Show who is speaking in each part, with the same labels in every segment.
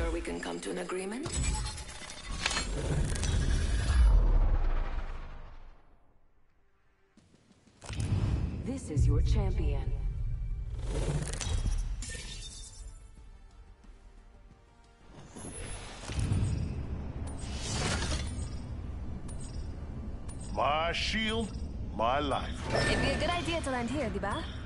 Speaker 1: sure we can come to an agreement?
Speaker 2: This is your champion.
Speaker 3: My shield, my life.
Speaker 4: It'd be a good idea to land here, Diba.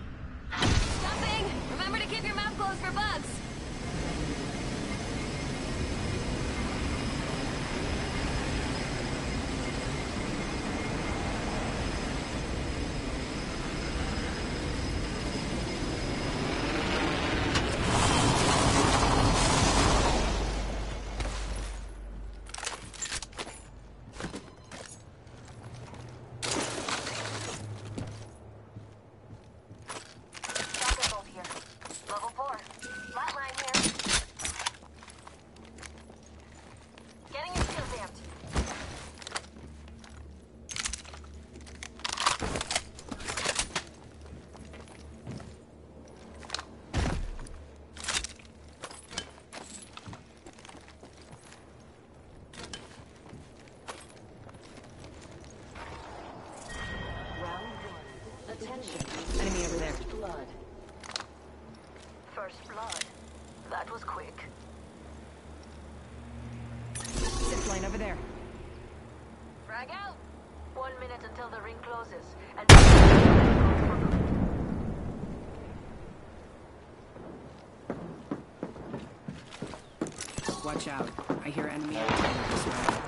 Speaker 2: Watch out. I hear enemy activity this way.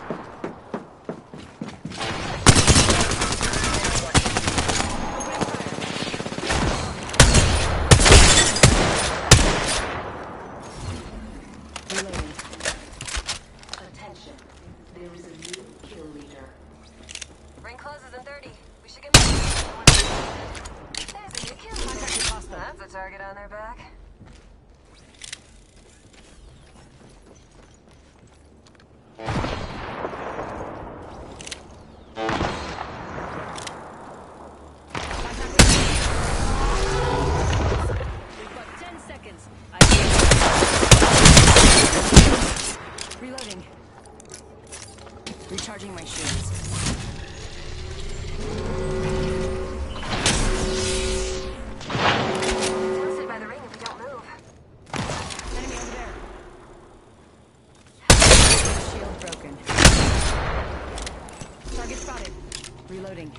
Speaker 2: broken. Target spotted. Reloading.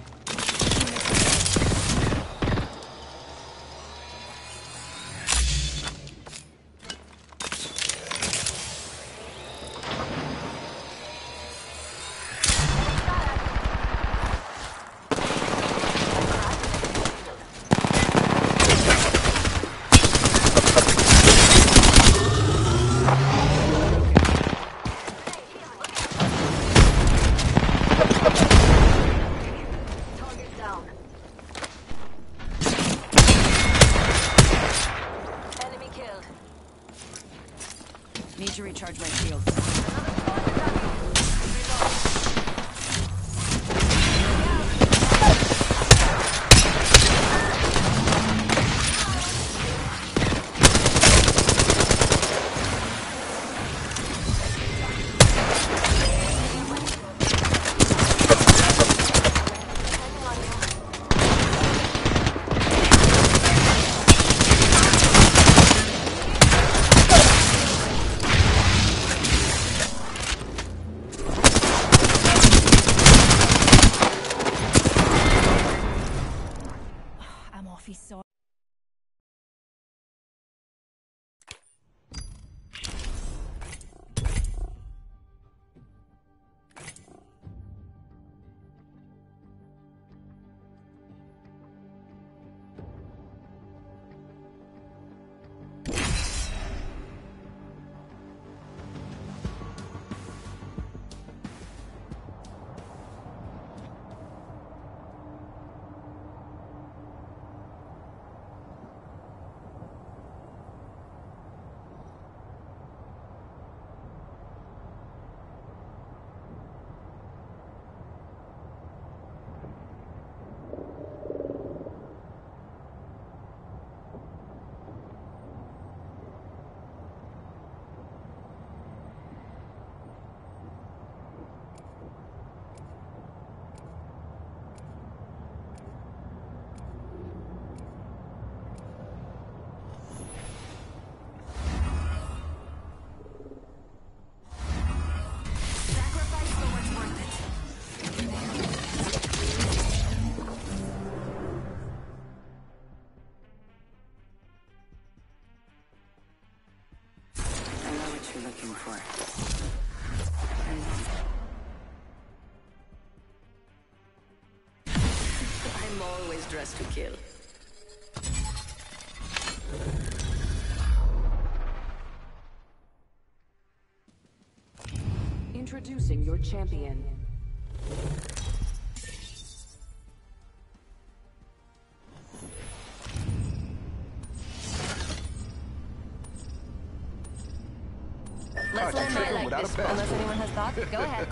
Speaker 5: dressed to kill.
Speaker 4: Introducing your champion.
Speaker 2: Let's land my like this, unless anyone has thoughts. Go ahead.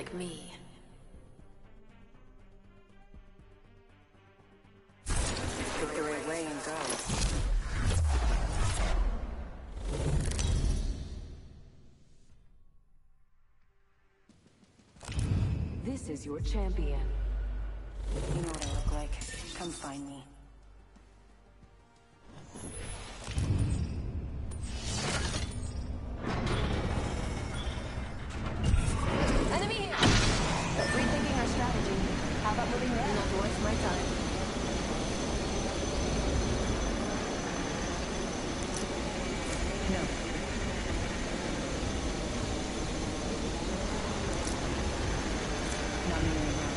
Speaker 4: Like me. Victory Lane goes.
Speaker 2: This is your champion. You know what I look like. Come find me.
Speaker 5: Enemy here!
Speaker 2: Rethinking our strategy. How about moving there?
Speaker 4: Not worth my time.
Speaker 2: No. Not moving around.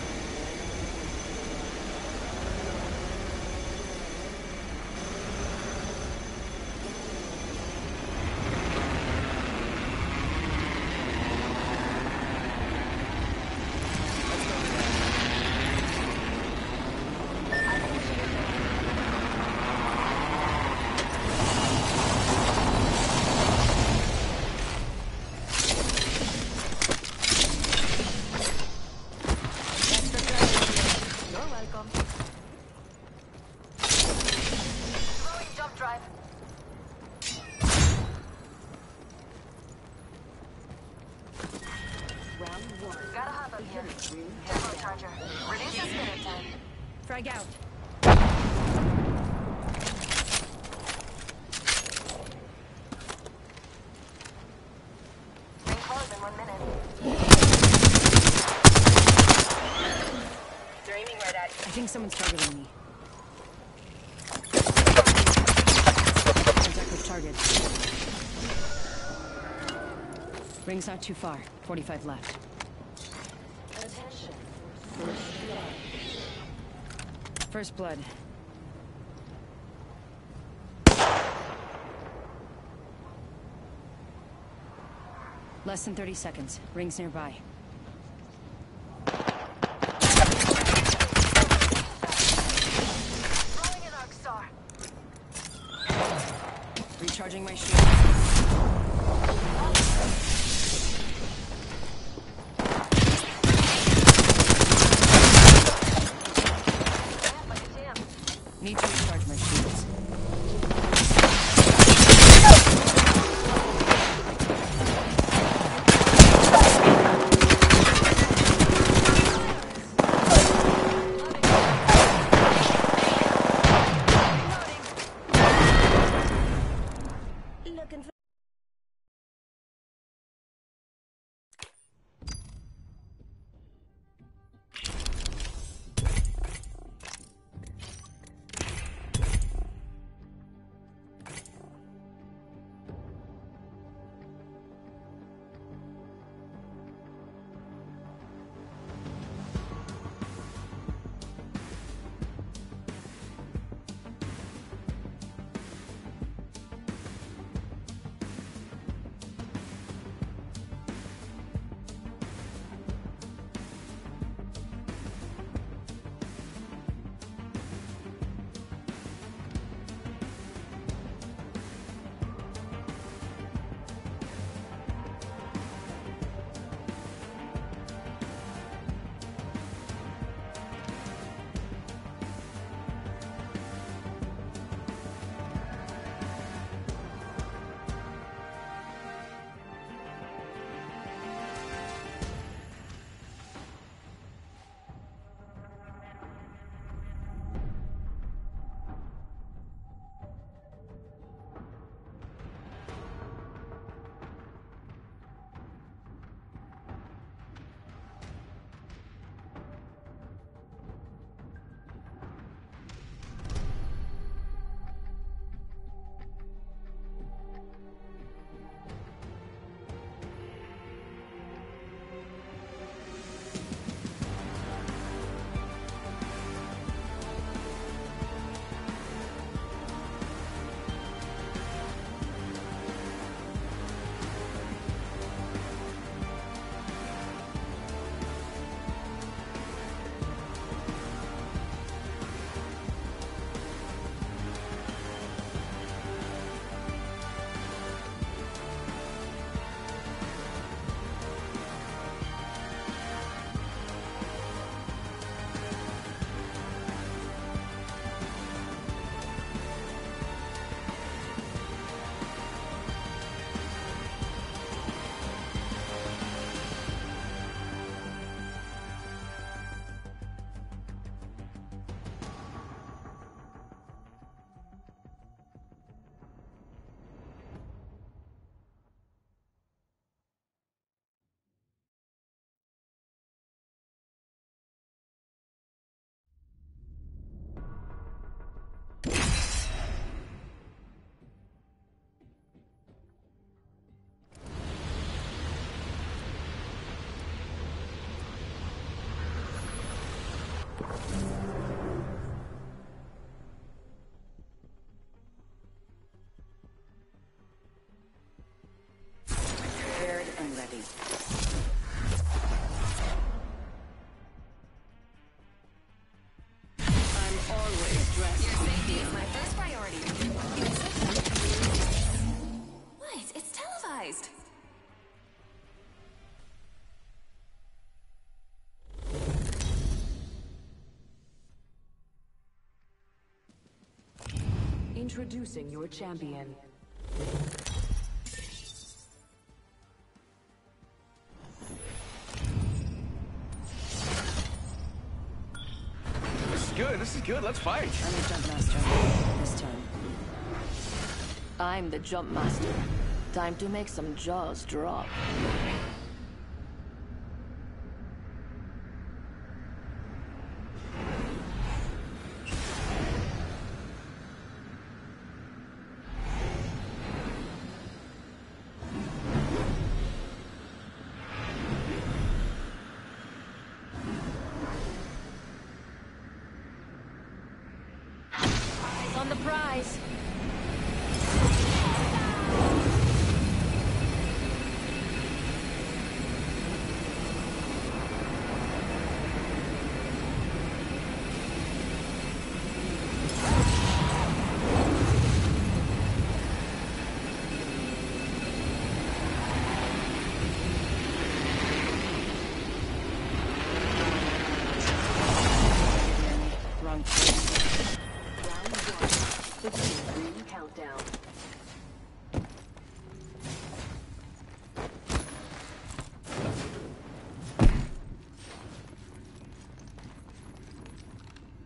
Speaker 4: Extra credit. You're welcome.
Speaker 5: Throwing jump drive.
Speaker 2: Round one.
Speaker 5: Gotta hop up here. Demo charger. Reduce the spinner time.
Speaker 2: Frag out.
Speaker 5: Ring close in one minute. They're aiming right at you.
Speaker 2: I think someone's targeting me. Contact with target. Ring's not too far. 45 left.
Speaker 5: Attention.
Speaker 2: First blood. Less than 30 seconds. Ring's nearby.
Speaker 1: Introducing your champion.
Speaker 6: This is good. This is good. Let's fight.
Speaker 2: I'm the jump master. This time.
Speaker 5: I'm the jump master. Time to make some jaws drop. The prize.
Speaker 2: Wrong.
Speaker 1: Round one. Beginning ring countdown.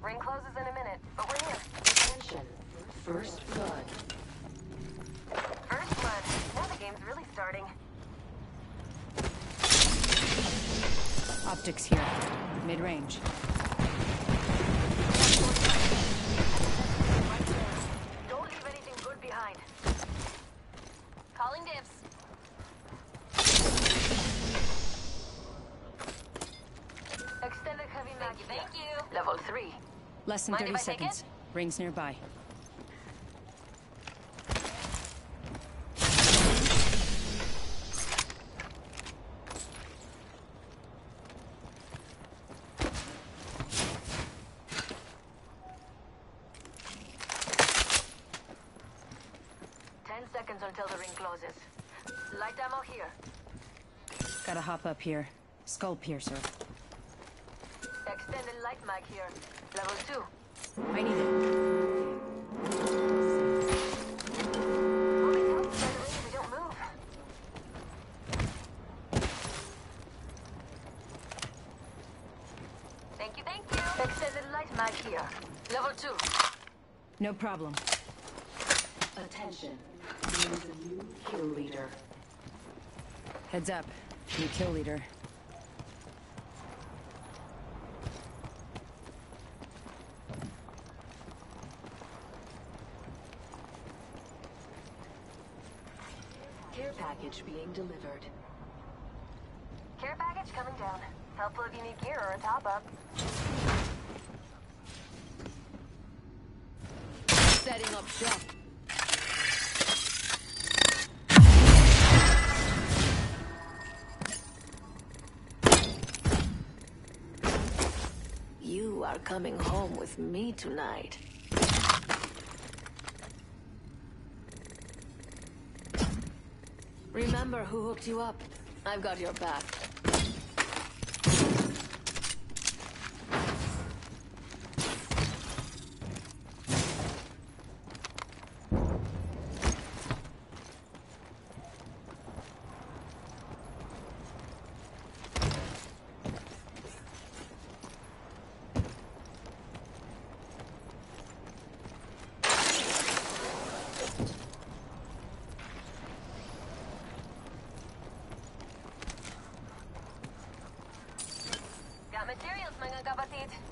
Speaker 4: Ring closes in a minute, but we're here.
Speaker 1: Attention. First blood.
Speaker 4: First blood. Now the game's really starting.
Speaker 2: Optics here. Mid-range.
Speaker 4: Don't leave anything good behind. Calling dibs. Extended heavy mag. Thank you. Thank you. Level three.
Speaker 2: Less than
Speaker 4: Mind
Speaker 2: 30
Speaker 4: if I take
Speaker 2: seconds. Rings nearby.
Speaker 4: Ten seconds until the ring closes. Light ammo here.
Speaker 2: Gotta hop up here. Skull piercer.
Speaker 4: Extended light mag here. Level two.
Speaker 2: I need it.
Speaker 4: Always helps by the way we don't move. Thank you, thank you. Extended light mag here. Level two.
Speaker 2: No problem.
Speaker 1: Attention. There is a new kill leader.
Speaker 2: Heads up. New kill leader.
Speaker 1: Care package being delivered.
Speaker 4: Care package coming down. Helpful if you need gear or a top up.
Speaker 5: With me tonight. Remember who hooked you up? I've got your back.
Speaker 4: Got materials,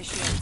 Speaker 2: my shield.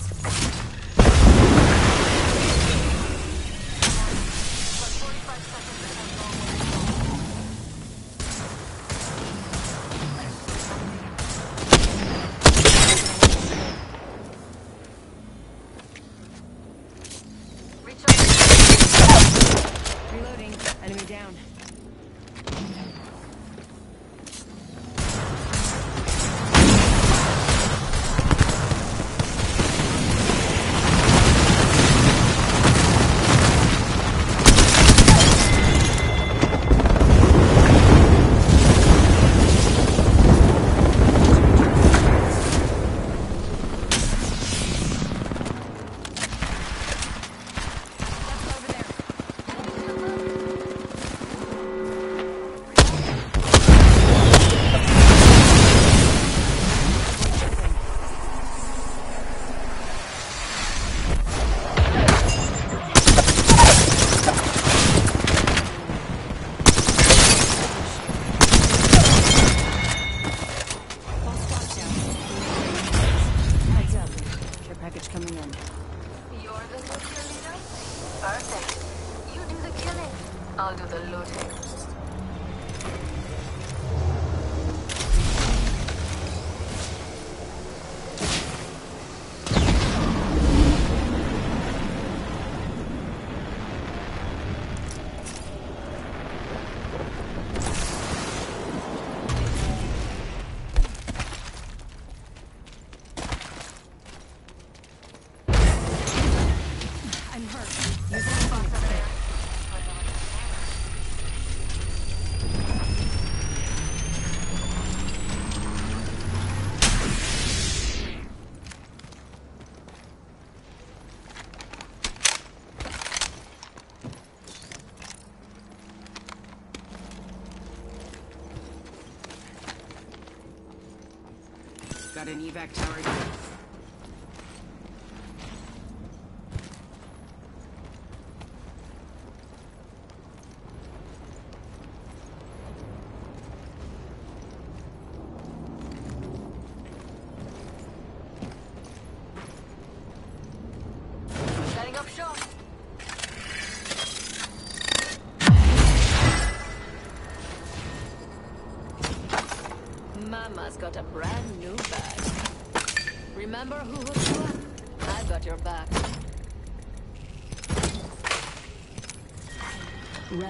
Speaker 2: an evac tower.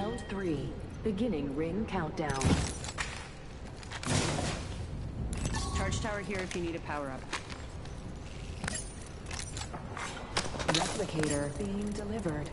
Speaker 5: Round three, beginning ring countdown.
Speaker 2: Charge tower here if you need a power-up.
Speaker 5: Replicator being delivered.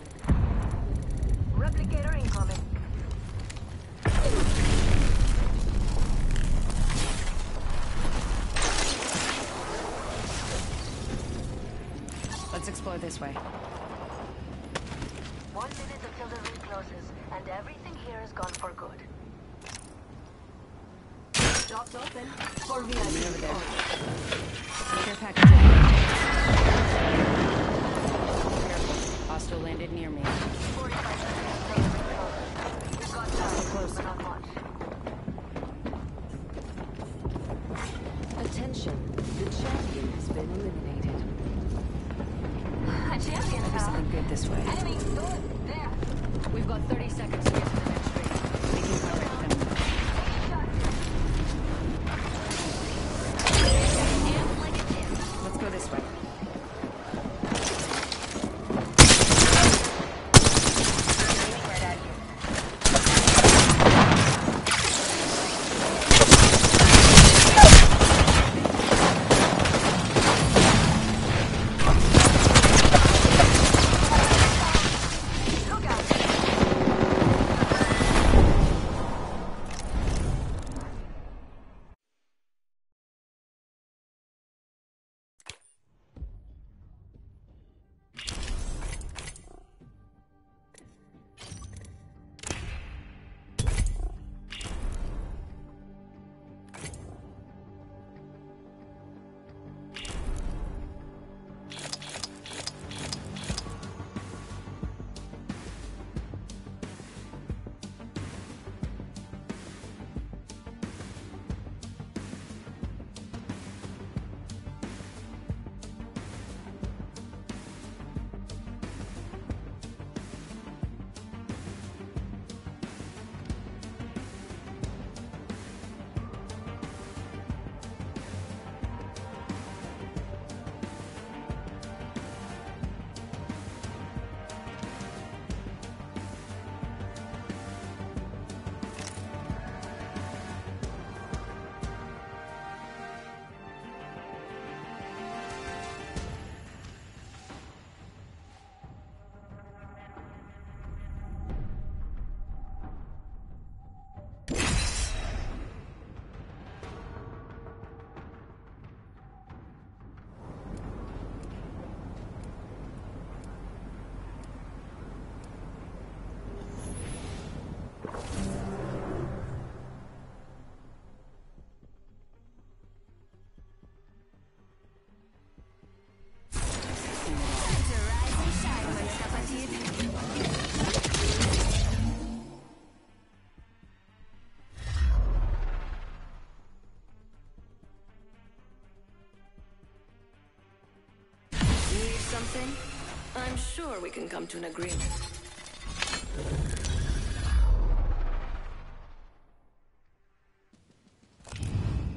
Speaker 5: sure we can come to an agreement.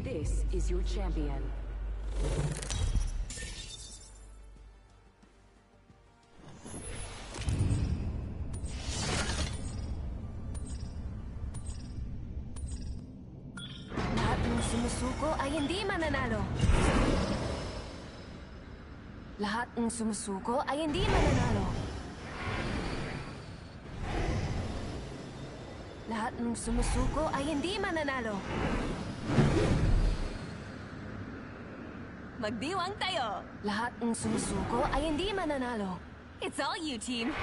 Speaker 1: This is your champion.
Speaker 4: Lahat ng ay hindi mananalo. lahat ng sumusuko ay hindi mananalo. Lahat ng sumusuko ay hindi mananalo. Magdiwang tayo! Lahat ng sumusuko ay hindi mananalo. It's all you, team!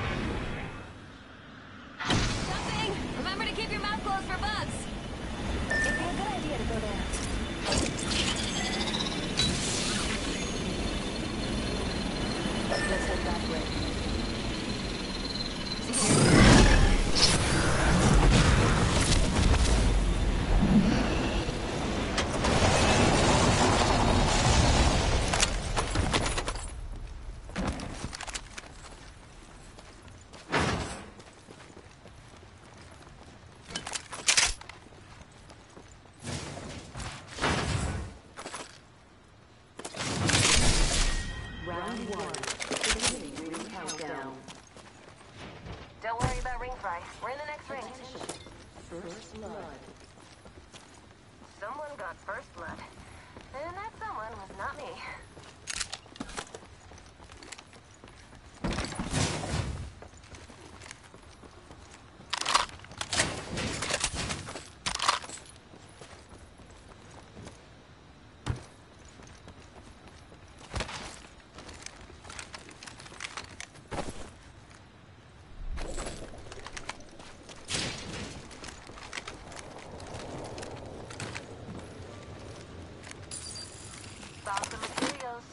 Speaker 4: found some materials.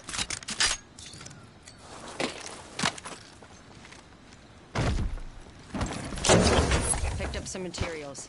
Speaker 2: Picked up some materials.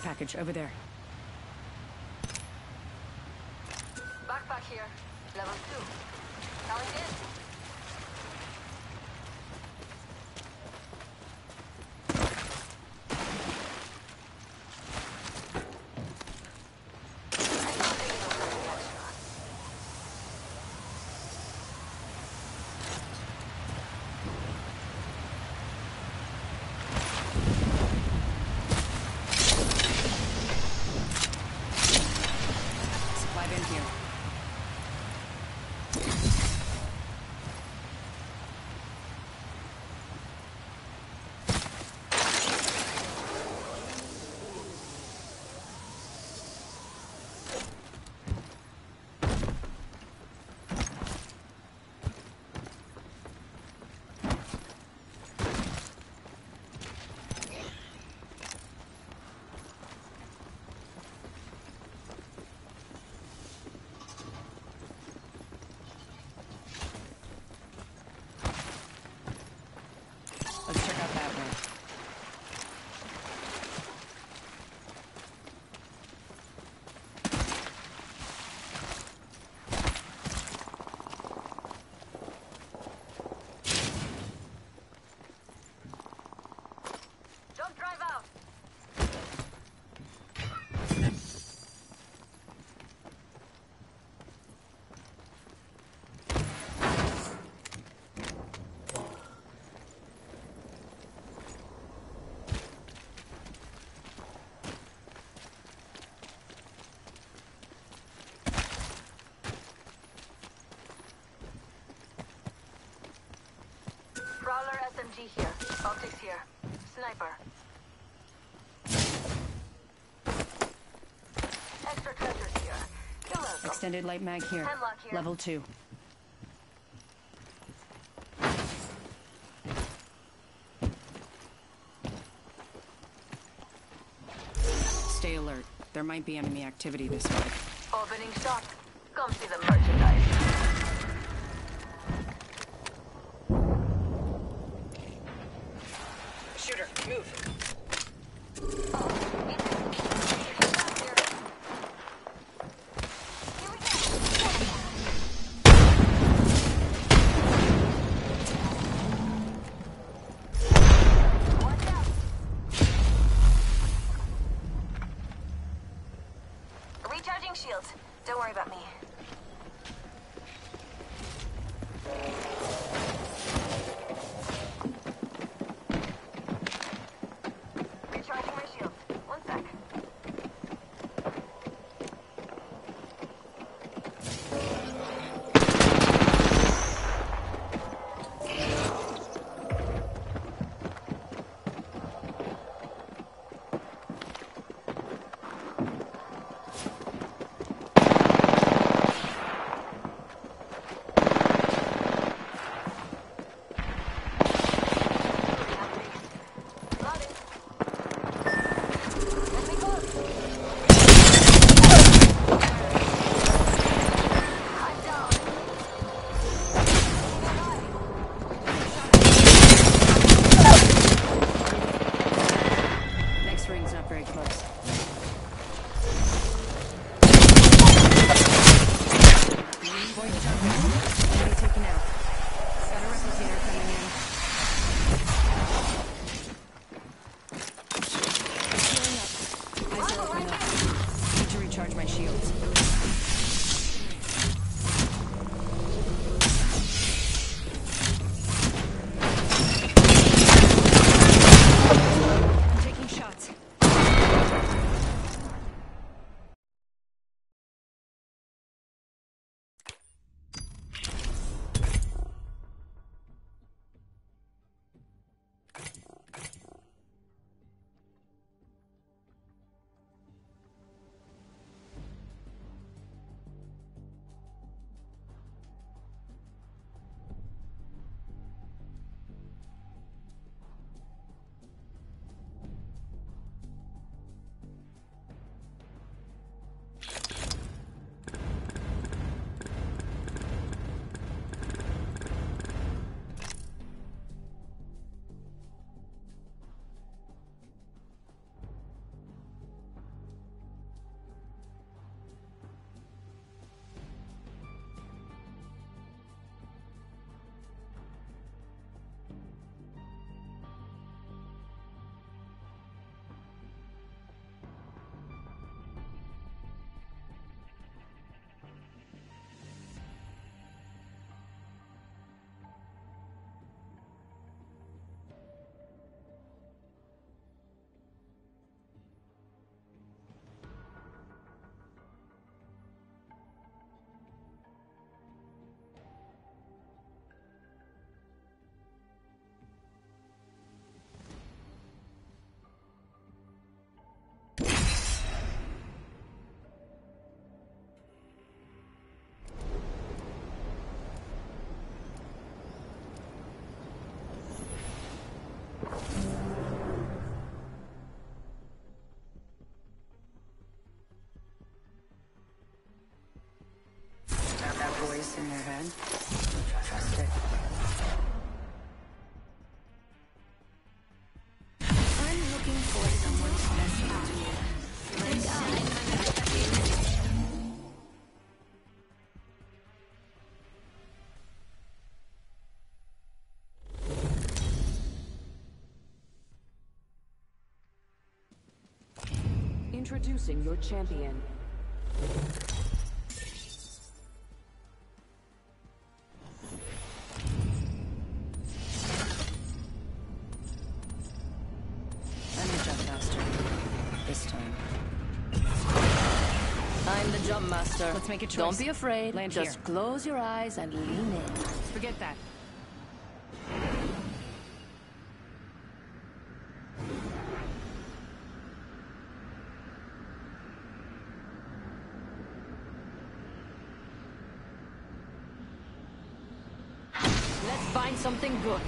Speaker 4: package
Speaker 2: over there.
Speaker 5: SMG here. Optics here. Sniper. Extra treasures here. You're.
Speaker 2: Extended light mag here.
Speaker 5: Here.
Speaker 2: Level two. Stay alert. There might be enemy activity this way.
Speaker 5: Opening shot. Come see the merchandise.
Speaker 2: Head. Trust it.
Speaker 7: Introducing your champion.
Speaker 2: Let's make a choice.
Speaker 8: Don't be afraid.
Speaker 2: Land
Speaker 8: Just
Speaker 2: here.
Speaker 8: close your eyes and lean in.
Speaker 2: Forget that. Let's find something good.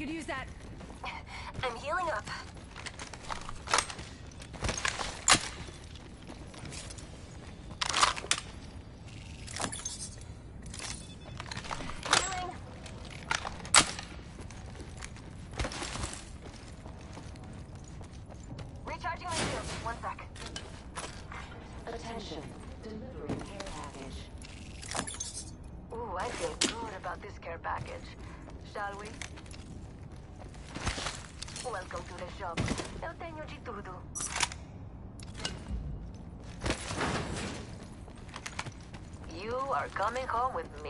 Speaker 5: could use that.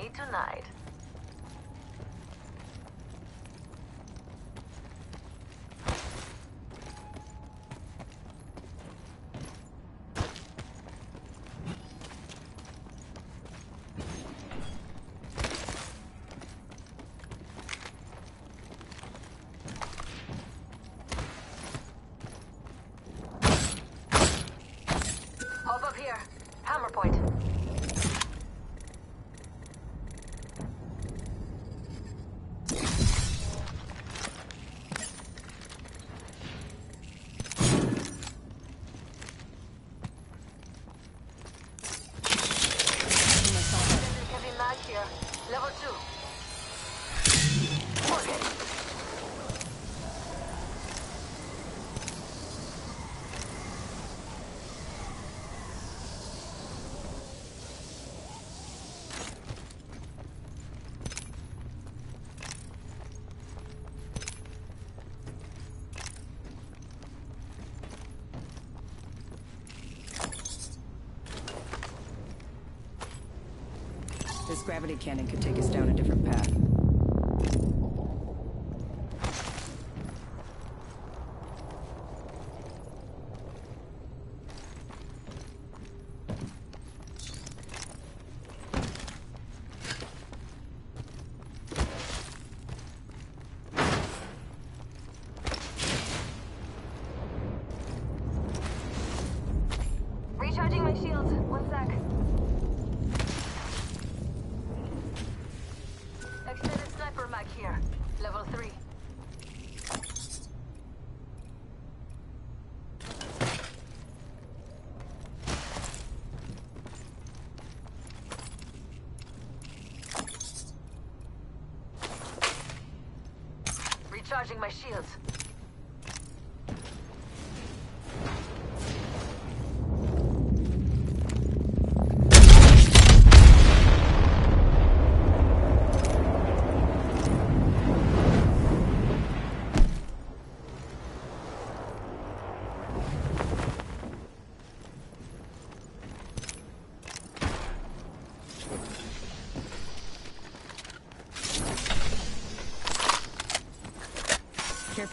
Speaker 9: tonight.
Speaker 5: gravity cannon could take us down a different path.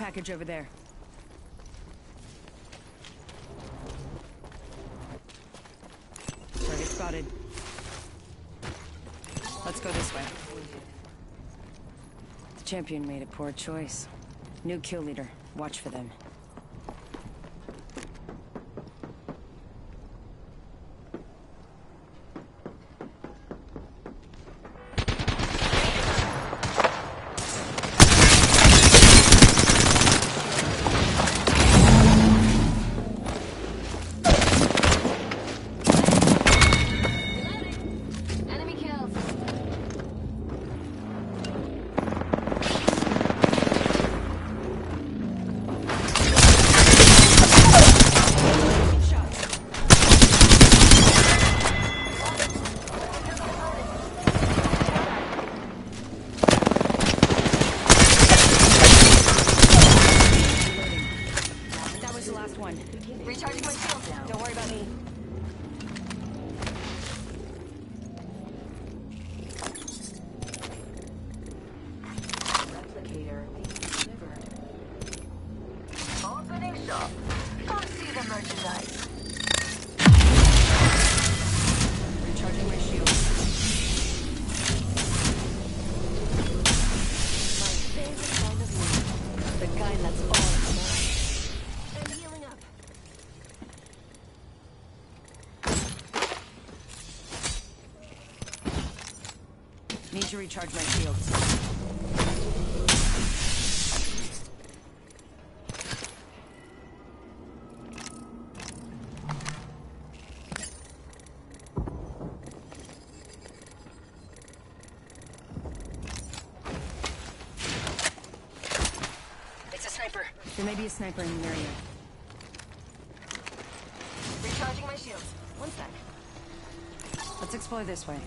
Speaker 2: package over there. Target spotted. Let's go this way. The champion made a poor choice. New kill leader. Watch for them. recharge my shields. There may be a sniper in the area.
Speaker 4: Recharging my shields. One sec.
Speaker 2: Let's explore this way.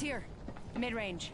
Speaker 2: here. Mid-range.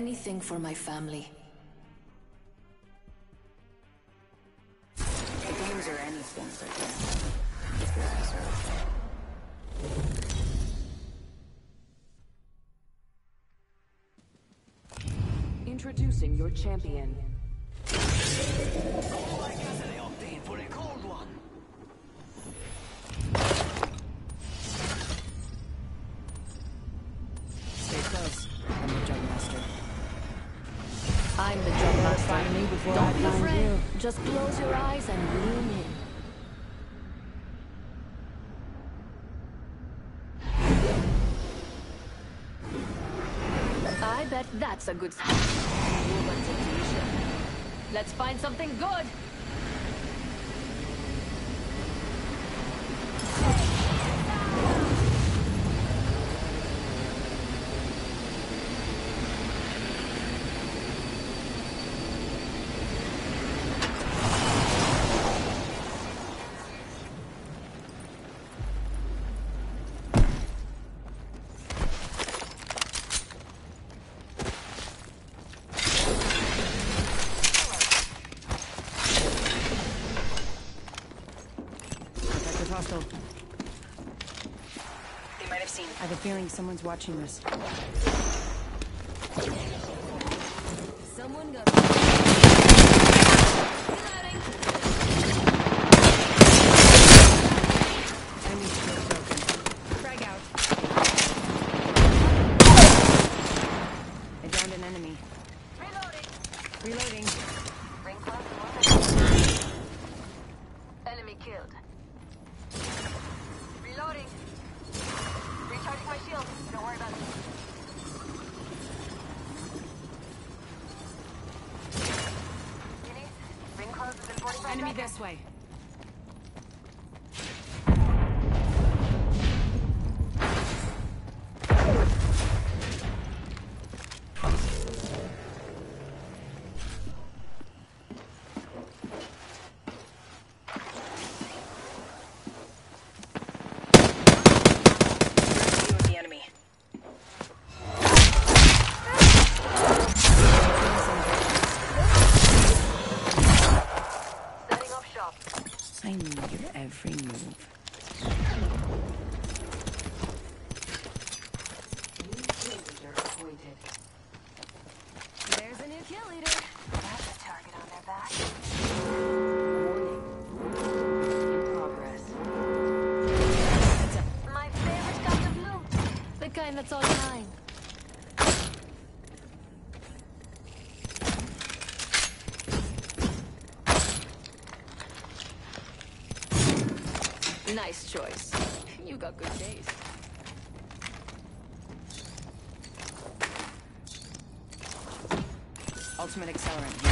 Speaker 5: anything for my family.
Speaker 2: The. If.
Speaker 10: Introducing your champion.
Speaker 5: Close your eyes and loom in. I bet that's a good spot. Let's find something good!
Speaker 2: feeling someone's watching
Speaker 5: us. time
Speaker 4: that's
Speaker 5: all mine. Nice choice. You got good taste.
Speaker 2: Ultimate accelerant.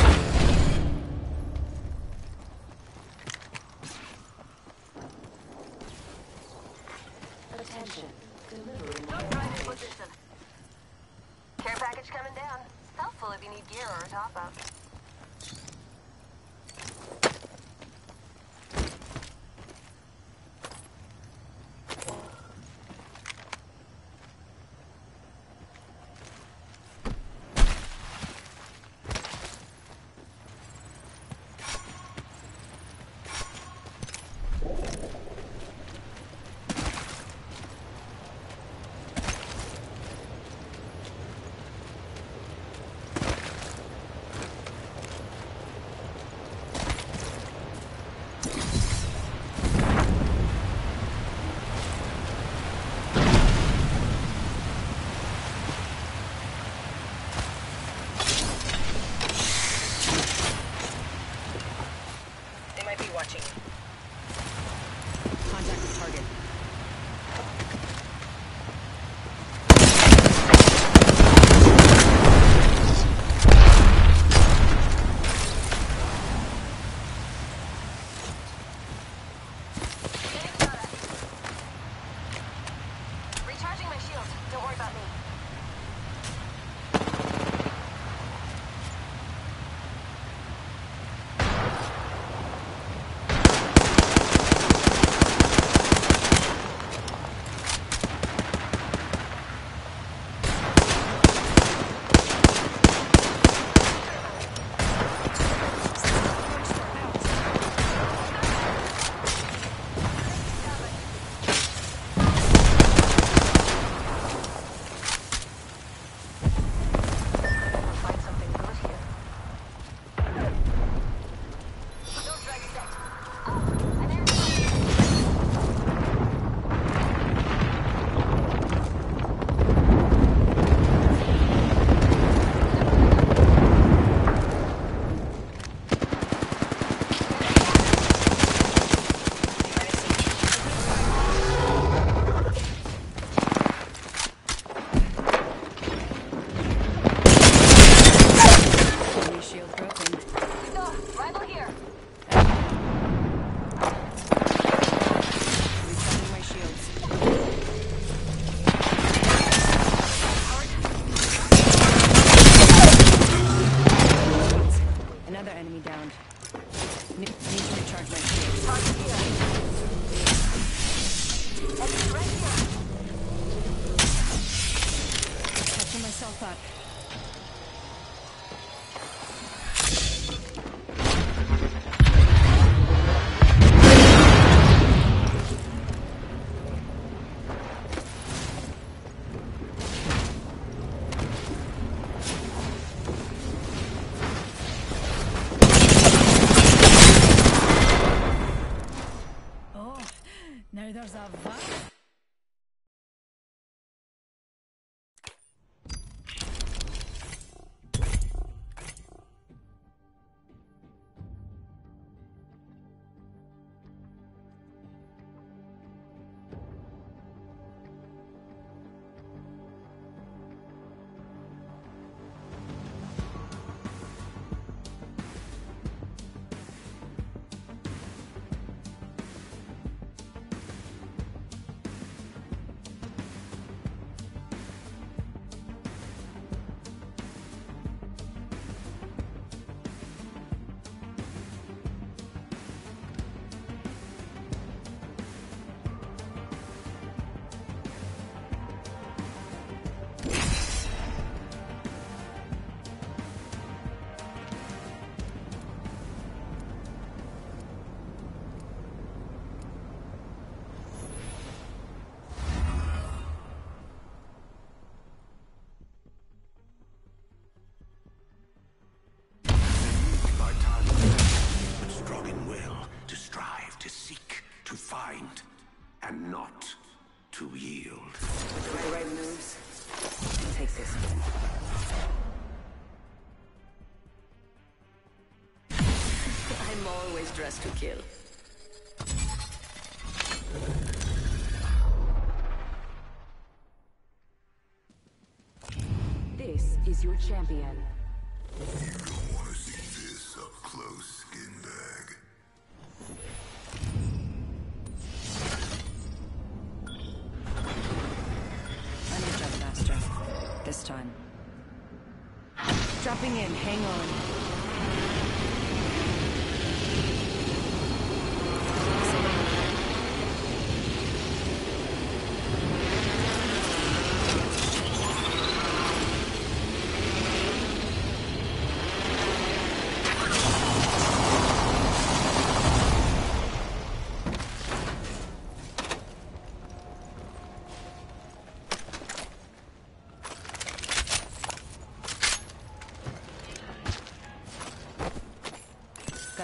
Speaker 5: Always dressed to kill.
Speaker 1: This is your champion.
Speaker 6: You don't Want to see this up close, skin bag?
Speaker 2: I need jump faster. This time. Dropping in. Hang on.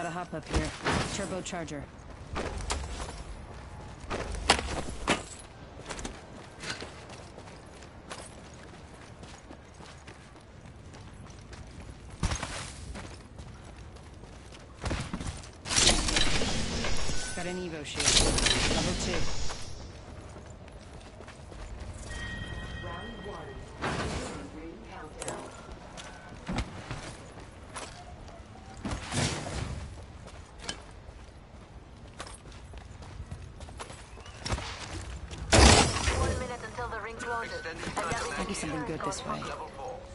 Speaker 2: Gotta hop up here. Turbocharger. Got an Evo shield. Level two.
Speaker 1: Round one. Ring countdown.
Speaker 4: One minute until the ring closes. And that
Speaker 2: Might be something good this way.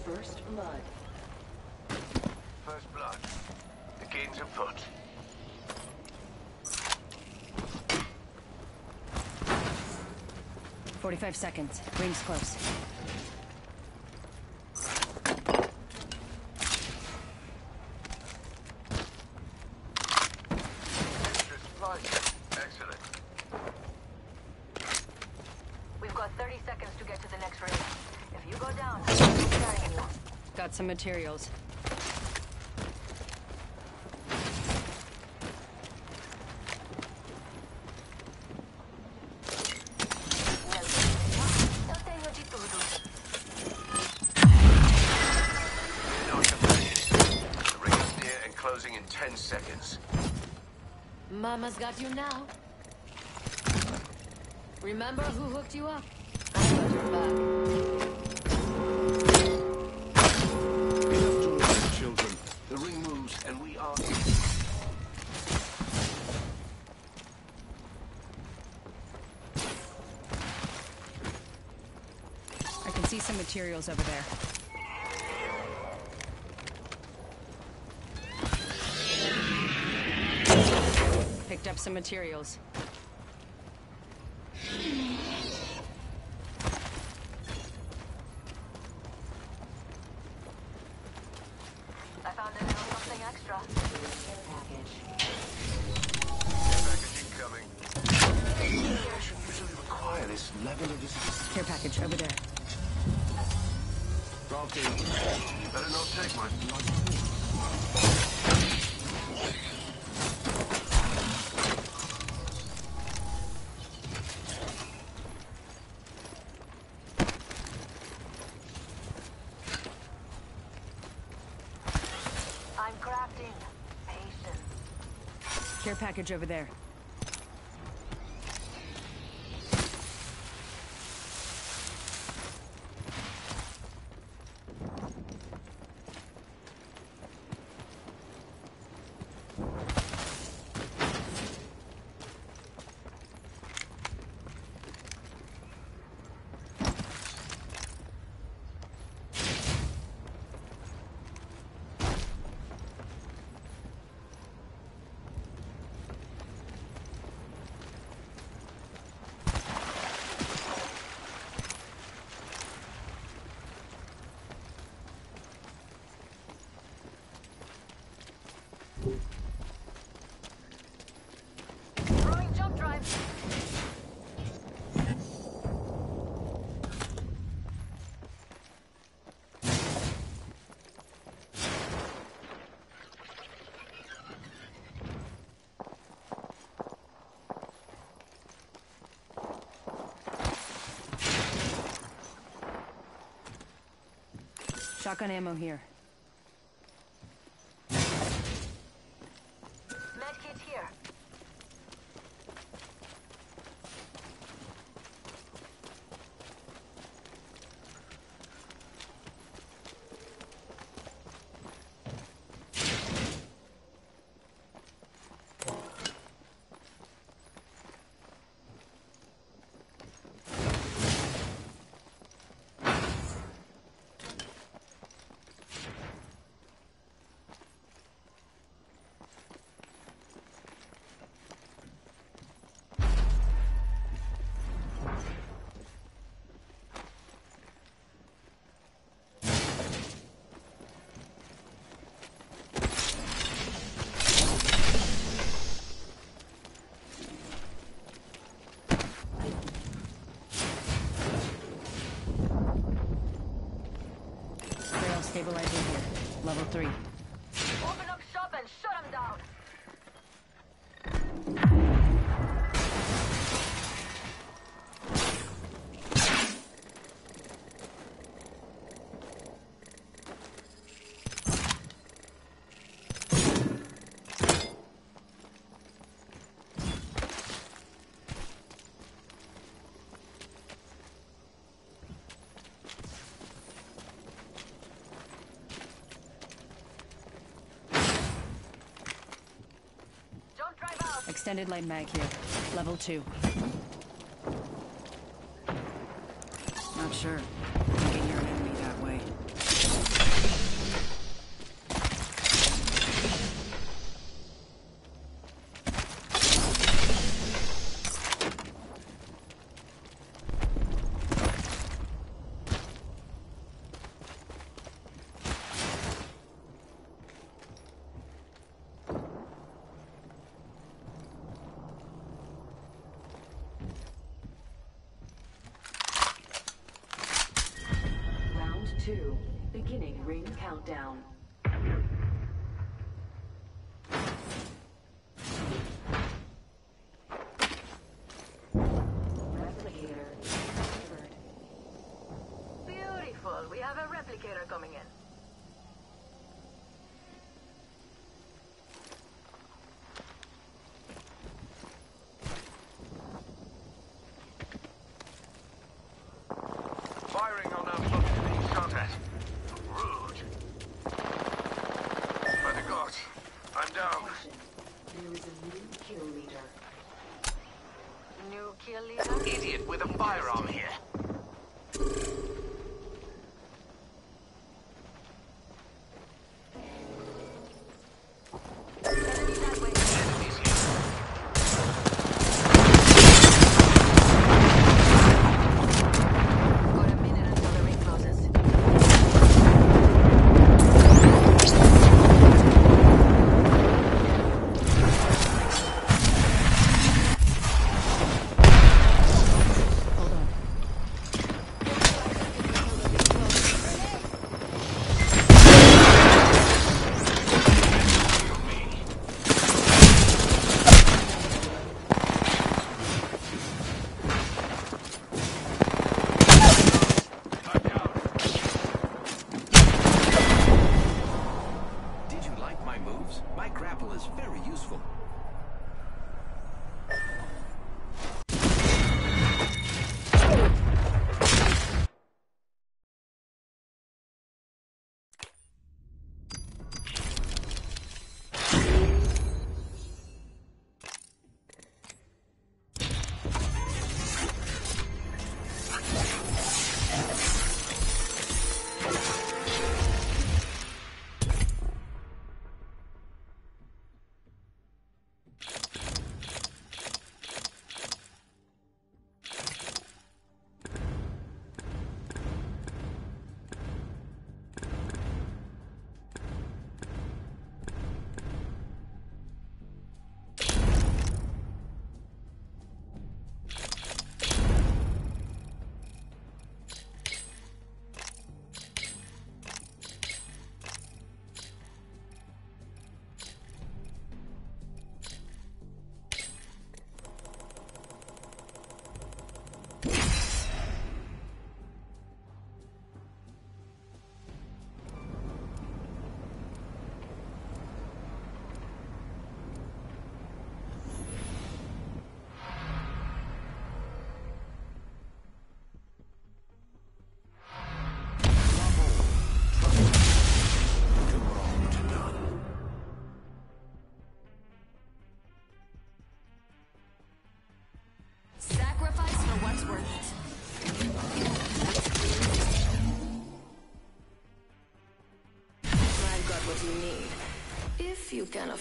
Speaker 1: First blood.
Speaker 3: First blood. The game's afoot.
Speaker 2: Forty-five seconds. Ring's close.
Speaker 3: Extra supplies. Excellent.
Speaker 4: We've got 30 seconds to get to the next ring. If you go down, I'm not carrying you.
Speaker 2: Got some materials.
Speaker 4: Eu tenho de tudo.
Speaker 3: Now companions. The ring is near and closing in 10 seconds.
Speaker 5: Mama's got you now. Remember who hooked you up? I got your back.
Speaker 2: materials over there. Picked up some materials.
Speaker 3: package
Speaker 2: over there. Shotgun ammo here. Stabilizer here. Level 3. Extended light mag here. Level 2. Not sure. I can hear an enemy that way.
Speaker 3: two, beginning ring countdown.
Speaker 5: Idiot with a firearm.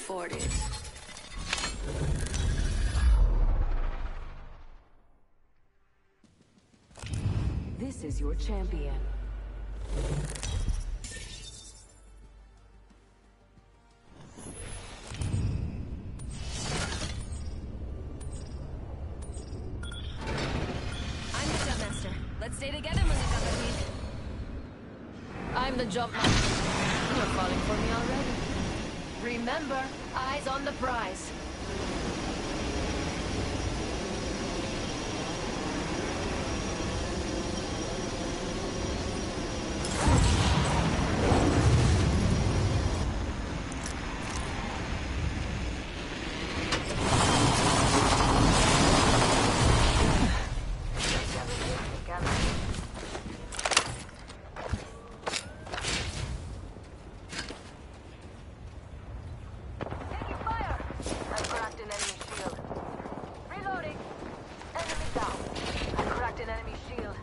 Speaker 4: 40s.
Speaker 2: This is your champion.
Speaker 4: I'm the jumpmaster. Let's Stay together, Munakabaki. I'm the jump master. You're falling for me already. Remember, eyes on the prize.
Speaker 5: Taking fire! I cracked an enemy shield. Reloading. Enemy down. I cracked an enemy shield.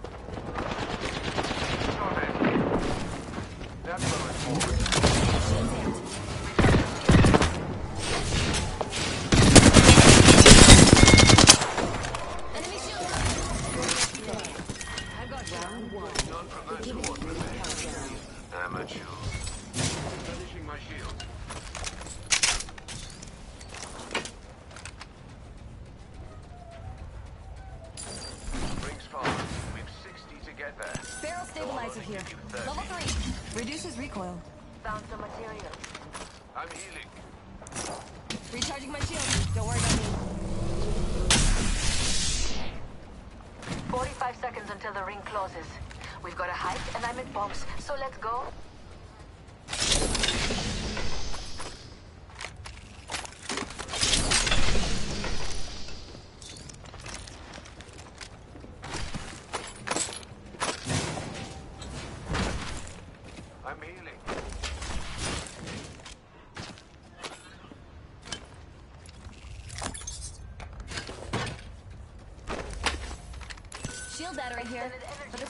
Speaker 3: Stop it. That's going forward.
Speaker 4: Enemy shield! I've got round one.
Speaker 3: None from that squad remains. Amateur. Finishing my shield. Rings fast. We've 60 to get there.
Speaker 4: Barrel stabilizer here. Level three. Reduces recoil.
Speaker 5: Found material.
Speaker 3: I'm healing.
Speaker 4: Recharging my shield. Don't worry about me.
Speaker 5: 45 seconds until the ring closes. We've got a hike and I'm in bombs, so let's go.
Speaker 3: I'm healing.
Speaker 4: Shield battery here.
Speaker 5: Extended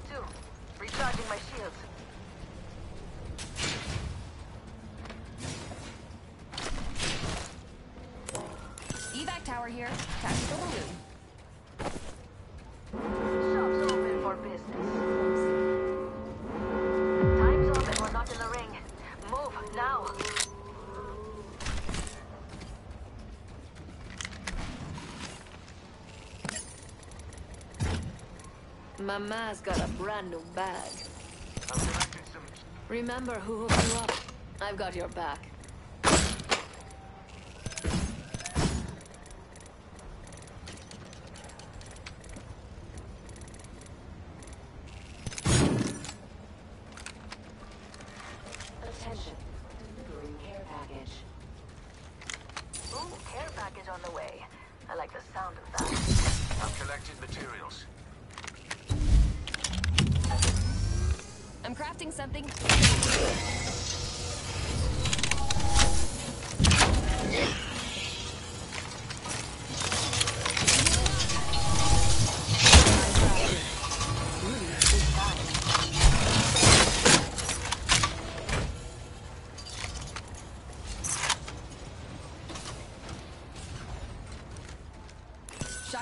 Speaker 4: Mama's got a brand new bag.
Speaker 3: I'm some.
Speaker 4: Remember who hooked you up. I've got your back.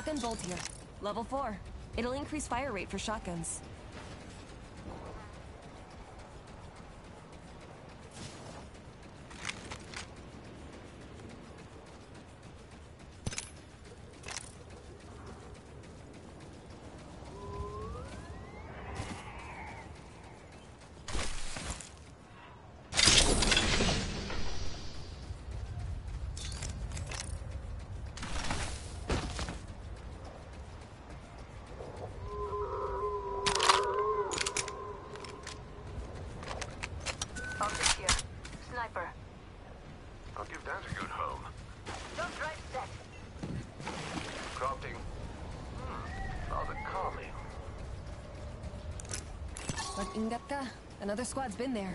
Speaker 4: Shotgun bolt here. Level 4. It'll increase fire rate for shotguns.
Speaker 5: Optic here. Sniper.
Speaker 3: I'll give that a good home.
Speaker 5: Jump drive set.
Speaker 3: Crafting. Hmm, rather calming.
Speaker 4: Another squad's been there.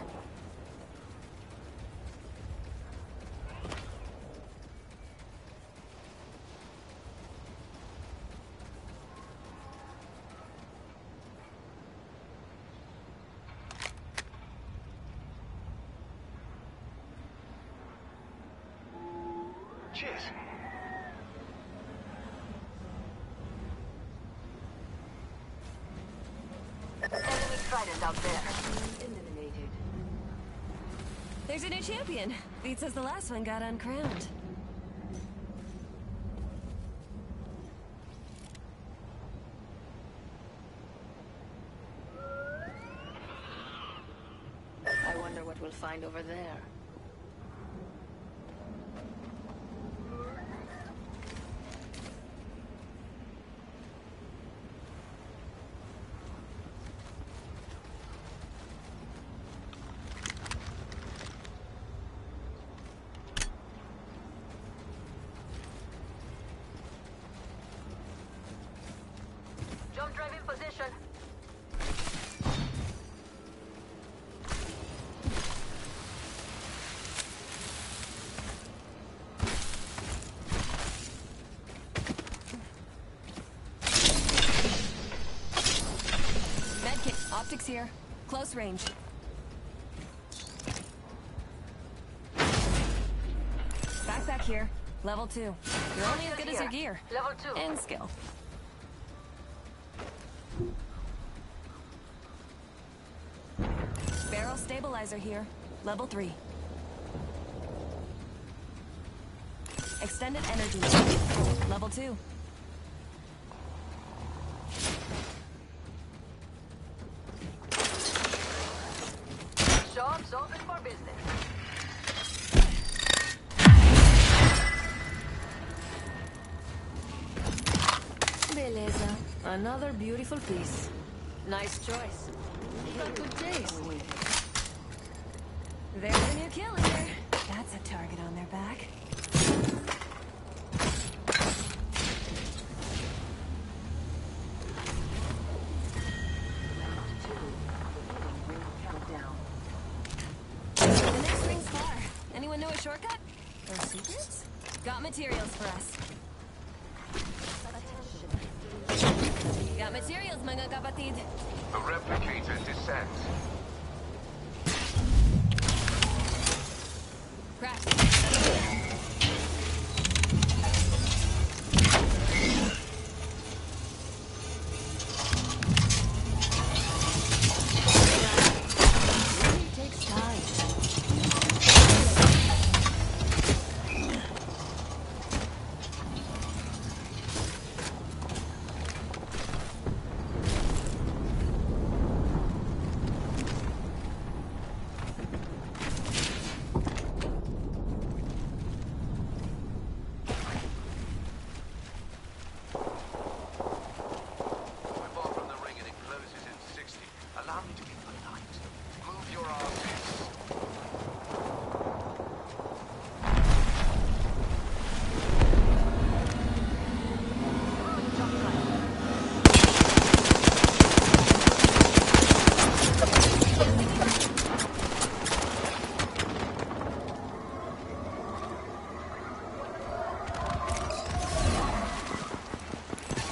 Speaker 3: Cheers.
Speaker 2: Enemy trident out there.
Speaker 5: Eliminated.
Speaker 4: A new champion. Beats as the last one got uncrowned.
Speaker 5: I wonder what we'll find over there.
Speaker 4: Optics here. Close range. Backpack here. Level 2. You're only as good as your gear.
Speaker 2: Level 2.
Speaker 4: And skill. Barrel stabilizer here. Level 3. Extended energy. Level 2. Beautiful piece. Nice choice. Got good taste. There's a new kill here. That's a target on their back. The next ring's far. Anyone know a shortcut? Or secrets? Got materials for us. Got materials, mga kapatid.
Speaker 3: The replicator descends.
Speaker 4: Crash. Really takes time.
Speaker 3: We're far from the ring and it closes in 60. Allow me to be polite. Move your asses.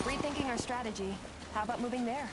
Speaker 4: Rethinking our strategy. How about moving there?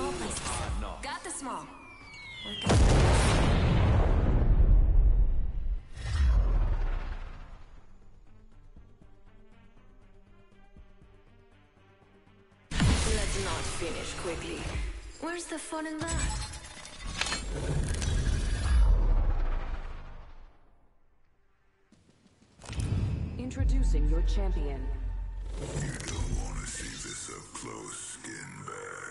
Speaker 4: Small places. Uh, Got the small.
Speaker 5: Let's not finish quickly.
Speaker 4: Where's the fun in that?
Speaker 2: Introducing your champion.
Speaker 11: Don't wanna see this up close, skin bag.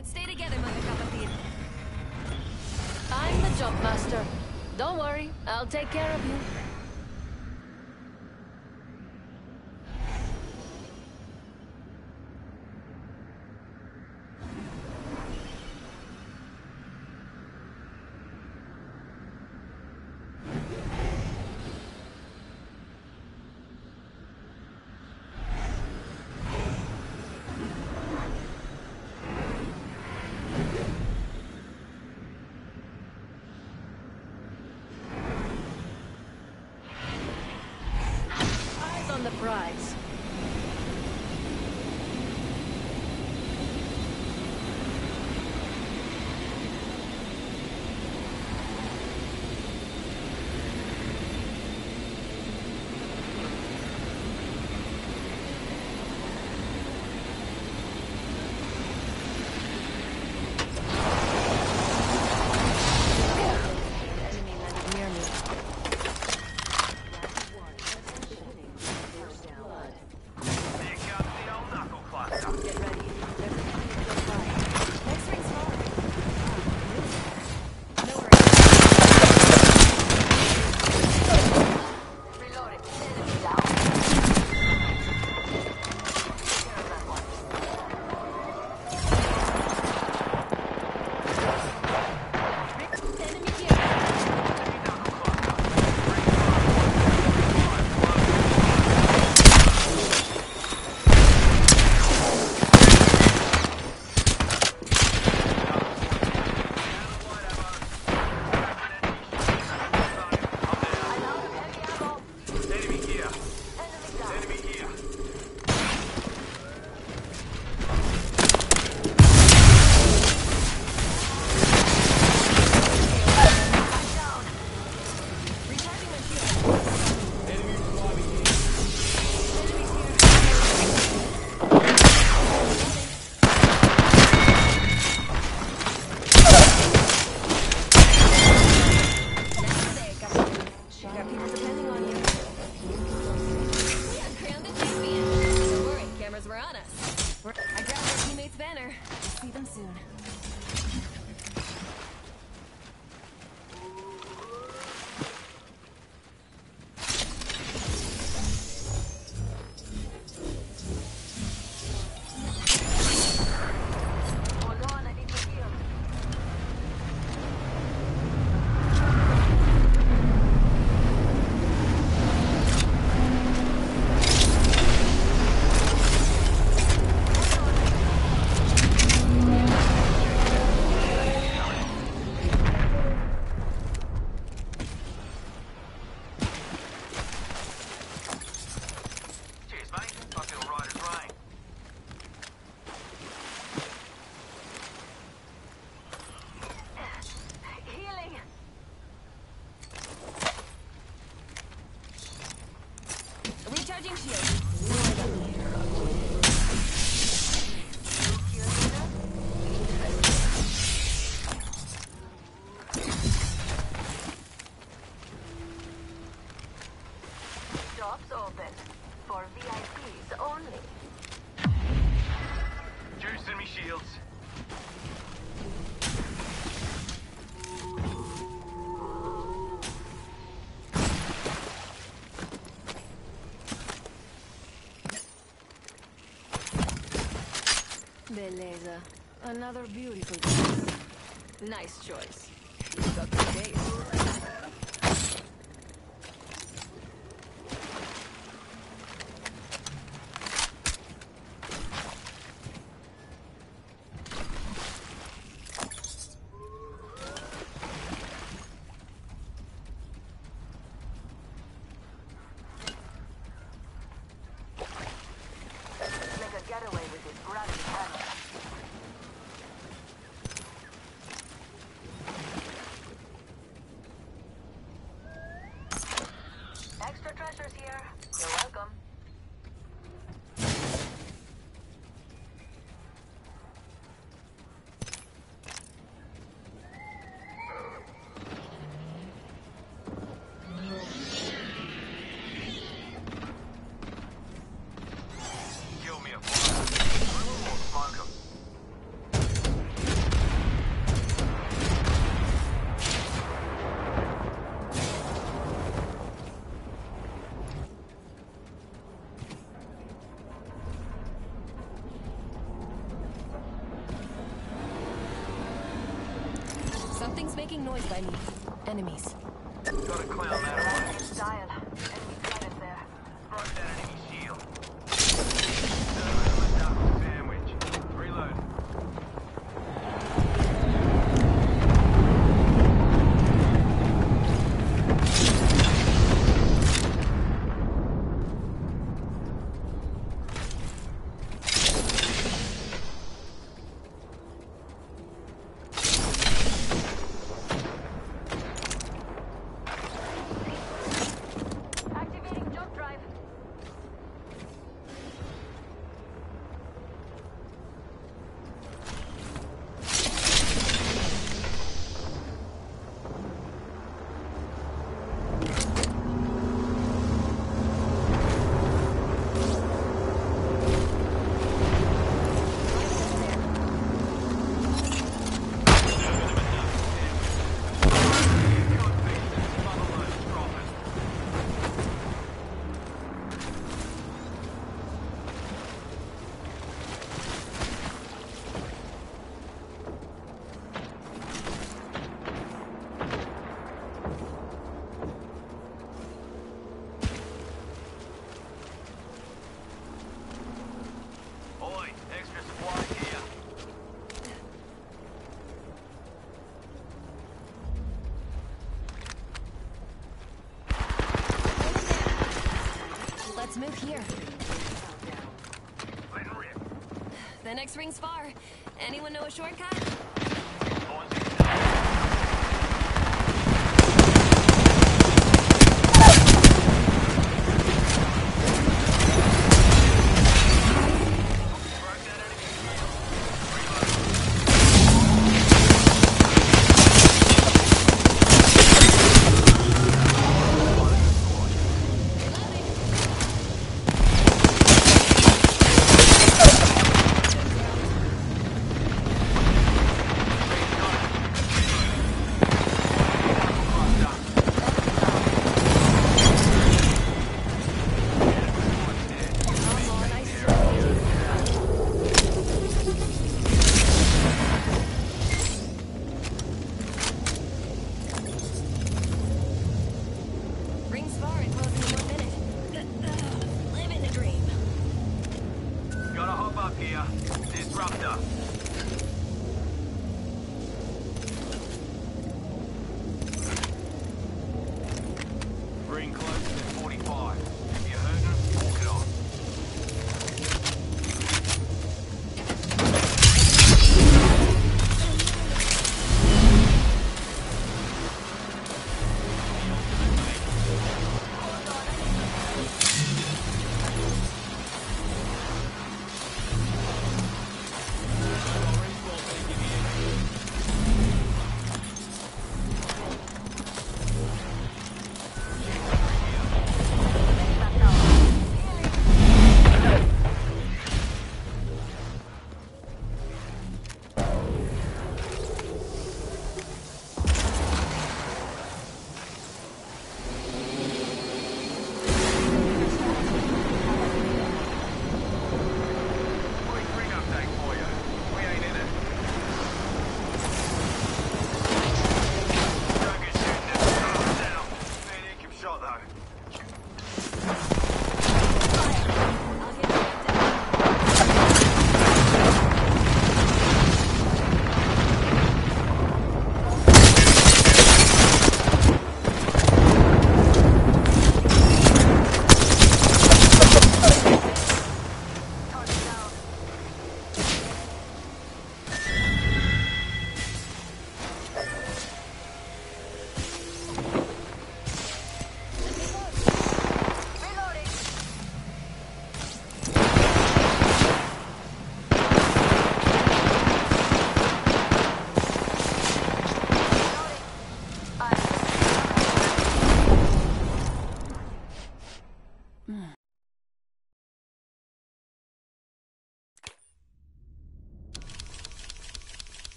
Speaker 4: Let's stay together, Mother I'm the
Speaker 12: Jump Master.
Speaker 5: Don't worry, I'll take care of
Speaker 4: you.
Speaker 5: shops open. For VIPs only.
Speaker 3: Juicing me shields.
Speaker 4: Beleza. Another beautiful place. Nice choice. You got the taste.
Speaker 3: Making noise by me. Enemies. next ring's far. Anyone know a shortcut?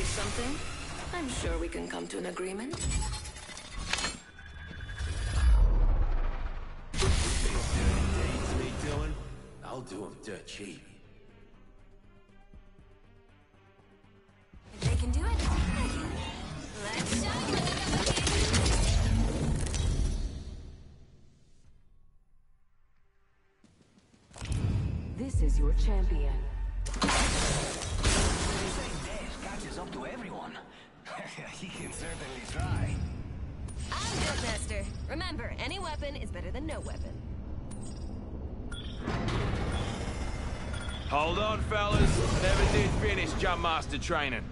Speaker 13: Mother
Speaker 5: something, I'm sure we can come to an agreement.
Speaker 6: These dirty deeds need doing, I'll do them dirt cheap.
Speaker 4: If they can do it, let's show you.
Speaker 1: This is your champion.
Speaker 10: Death catches up to everyone. he can certainly try.
Speaker 4: I'm Guild Master. Remember, any weapon is better than no weapon.
Speaker 3: Hold on, fellas. Never did finish Jump Master training.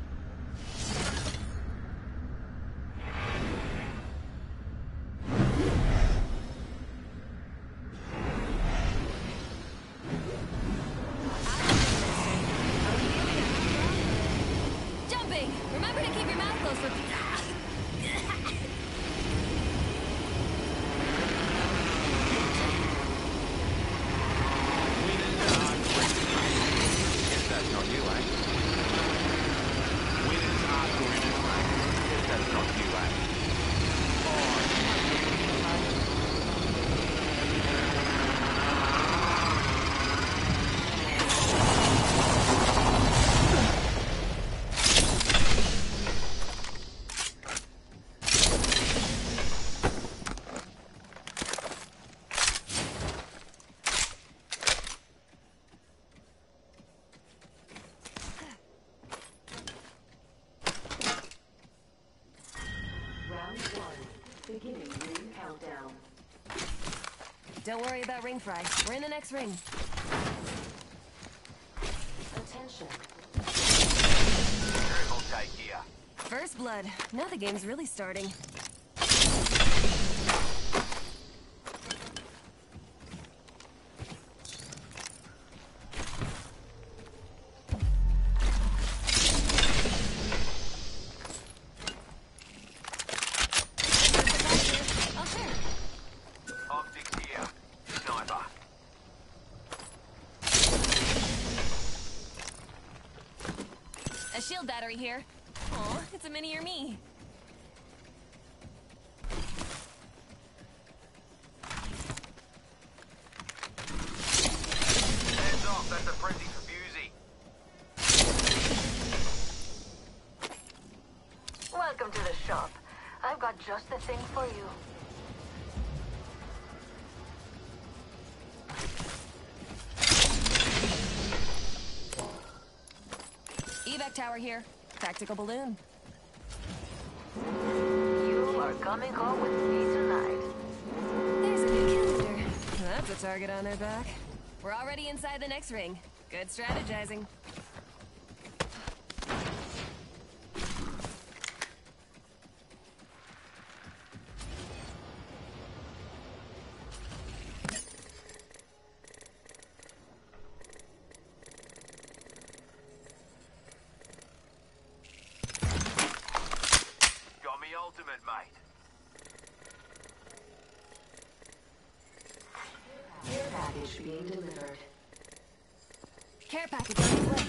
Speaker 4: Don't worry about ring fry. We're in the next ring.
Speaker 1: Attention.
Speaker 3: Triple take here.
Speaker 4: First blood. Now the game's really starting. Battery here. It's a mini or me. Tower here. Tactical balloon.
Speaker 5: You are coming home with me tonight.
Speaker 4: There's a new leader. That's a target on their back. We're already inside the next ring. Good strategizing.
Speaker 3: Got me ultimate, mate.
Speaker 1: Care package being delivered.
Speaker 4: Care package on its way.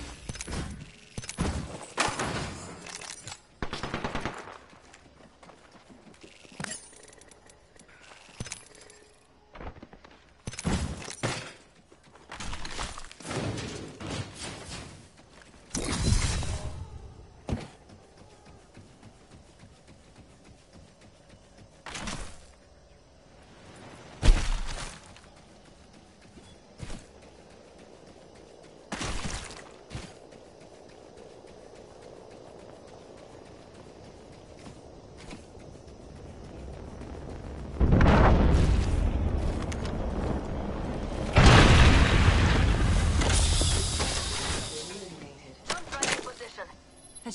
Speaker 1: Eliminated.
Speaker 5: Jump right in position.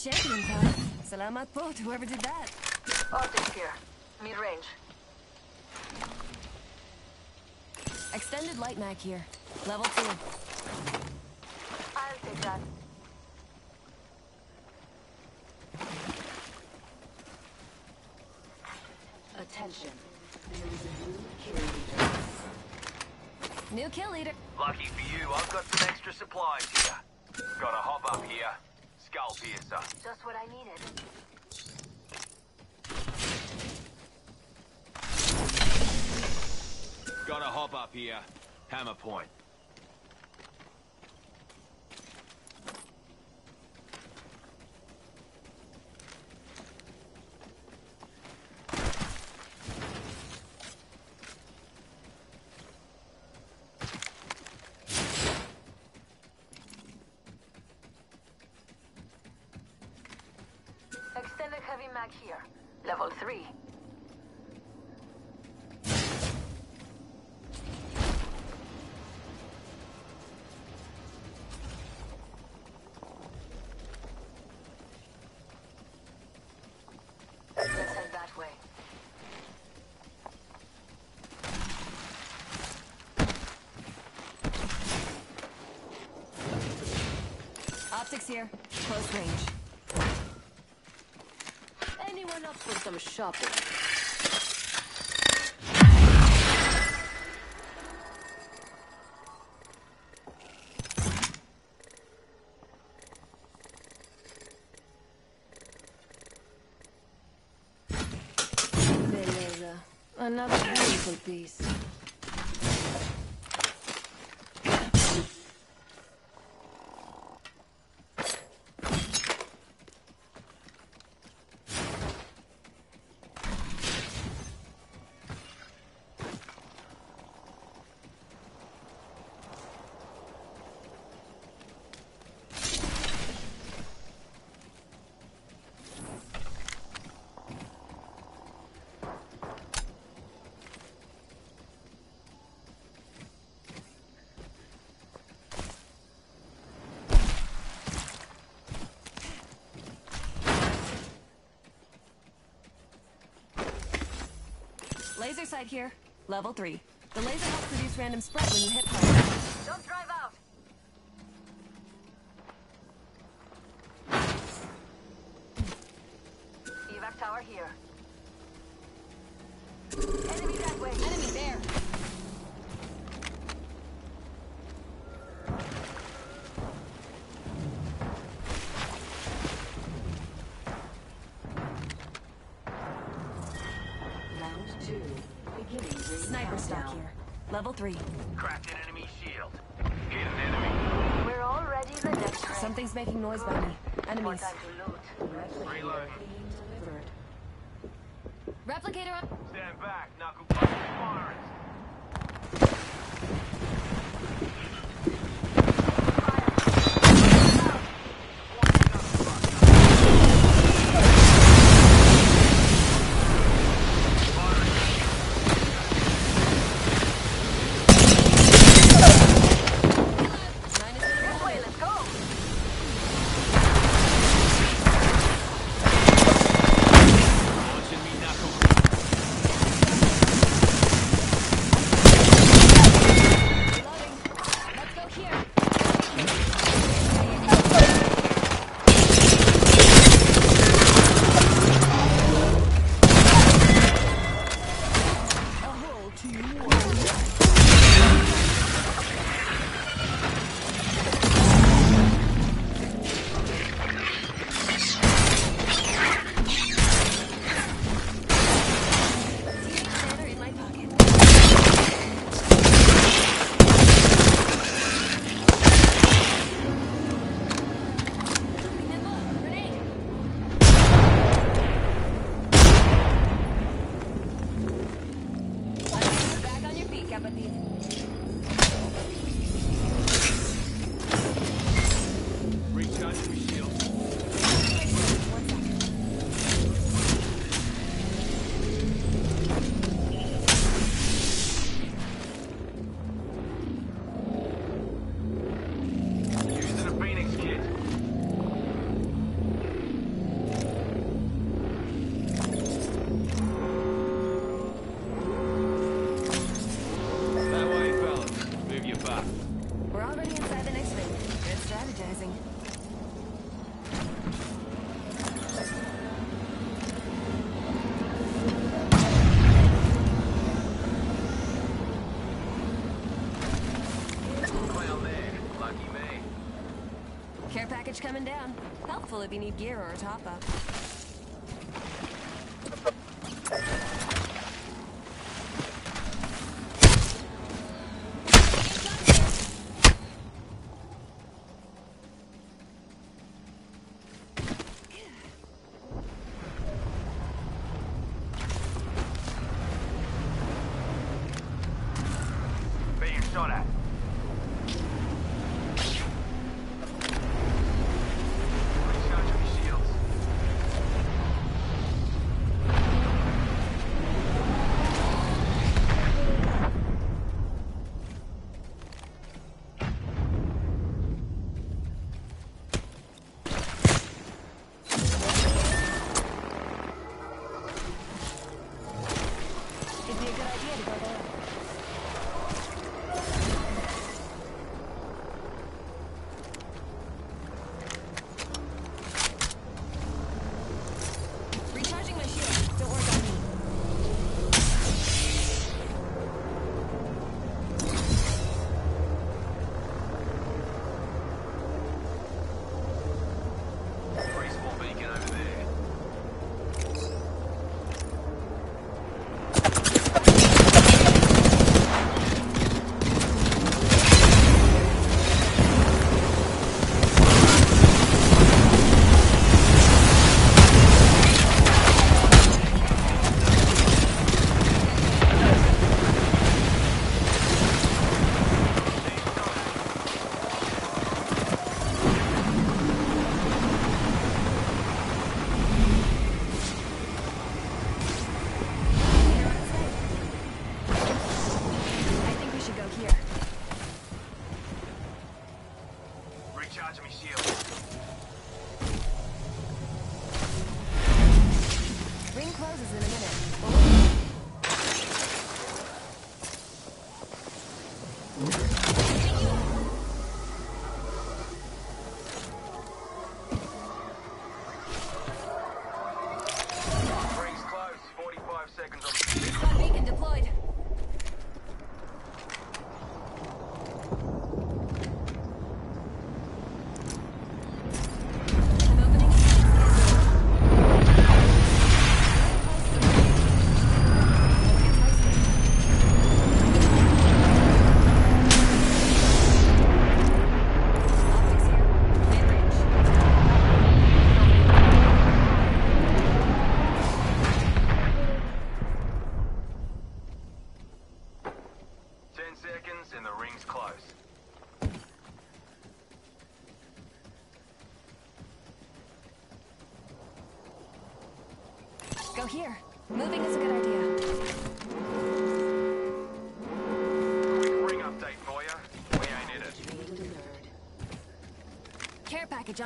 Speaker 4: A champion time. Salamat po to whoever did that.
Speaker 5: Optics here. Mid-range.
Speaker 4: Extended light mag here. Level two.
Speaker 5: I'll take that.
Speaker 1: Attention. There is a new kill leader.
Speaker 4: New kill leader.
Speaker 3: Lucky for you, I've got some extra supplies here. Gotta hop up here. Skull piercer.
Speaker 5: Just what I needed.
Speaker 3: Gotta hop up here. Hammer point.
Speaker 4: Optics here. Close range. Anyone up for some shopping? Beleza. Uh, another beautiful piece. Laser sight here. Level 3. The laser helps produce random spread when you hit fire.
Speaker 5: Don't drive out!
Speaker 4: Level 3.
Speaker 3: Cracked an enemy shield. Hit an enemy.
Speaker 5: We're already the next ring.
Speaker 4: Something's making noise by me. Enemies.
Speaker 5: time to loot.
Speaker 3: Reload.
Speaker 2: Being delivered.
Speaker 4: Replicator helpful if you need gear or a top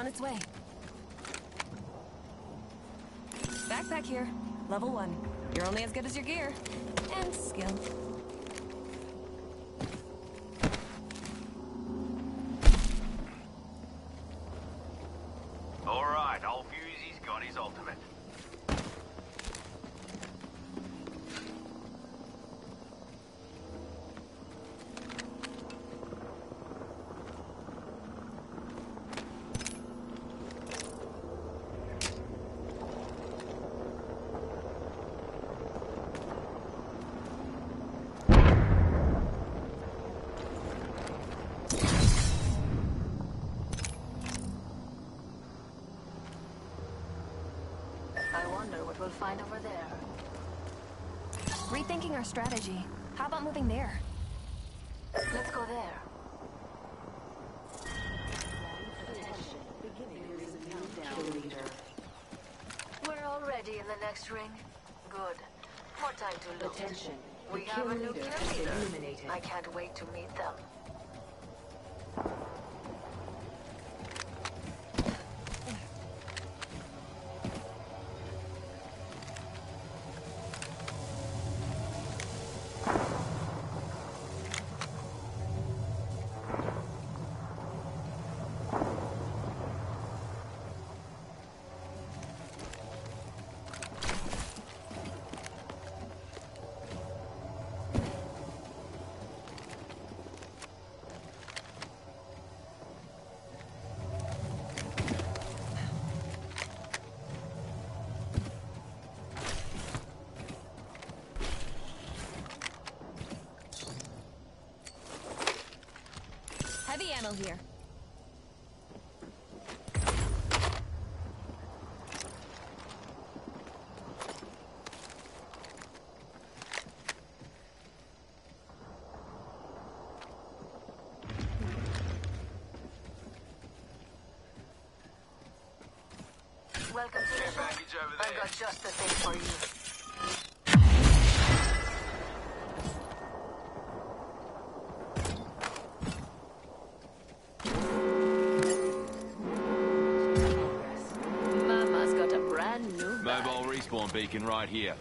Speaker 4: its way. Backpack here. Level one. You're only as good as your gear. And skill.
Speaker 3: All right, old Fusey's got his ultimate.
Speaker 5: I wonder what we'll find over there.
Speaker 4: Rethinking our strategy. How about moving there?
Speaker 5: Let's go there. We're already in the next ring. Good. More time to look.
Speaker 2: Attention.
Speaker 5: We have a new
Speaker 2: leader.
Speaker 5: I can't wait to meet them.
Speaker 4: ammo here.
Speaker 5: Welcome to the... I've got just the thing for you.
Speaker 3: right here.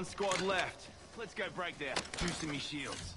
Speaker 14: One
Speaker 3: squad left. Let's go break there. Boosting me shields.